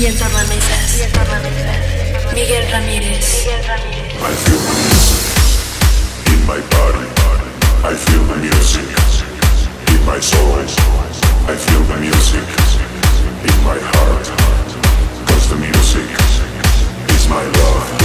Piensa Ramírez. Miguel Ramírez. I feel the music in my body. I feel the music in my soul. I feel the music in my heart. Cause the music is my love.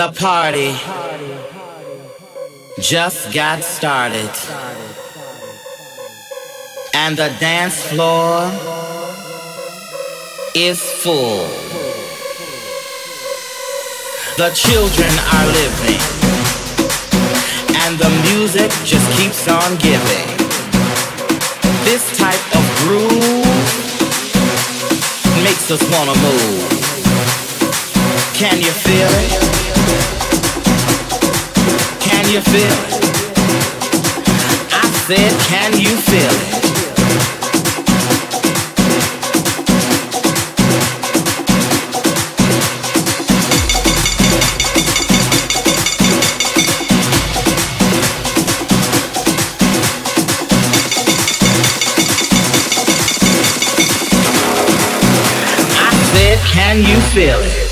The party just got started. And the dance floor is full. The children are living. And the music just keeps on giving. This type of groove makes us wanna move. Can you feel it? You feel it? I said, can you feel it? I said, can you feel it?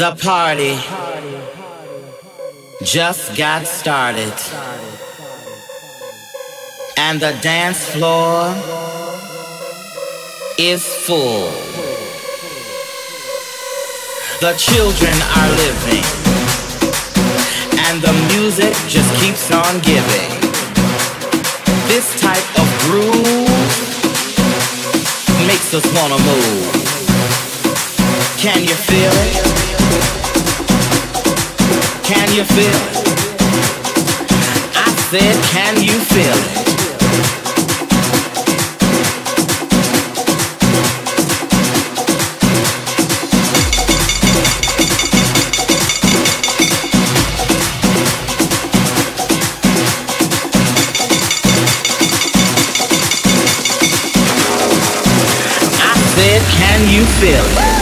The party just got started. And the dance floor is full. The children are living. And the music just keeps on giving. This type of groove makes us wanna move. Can you feel it? Can you feel it? I said, can you feel it? I said, can you feel it?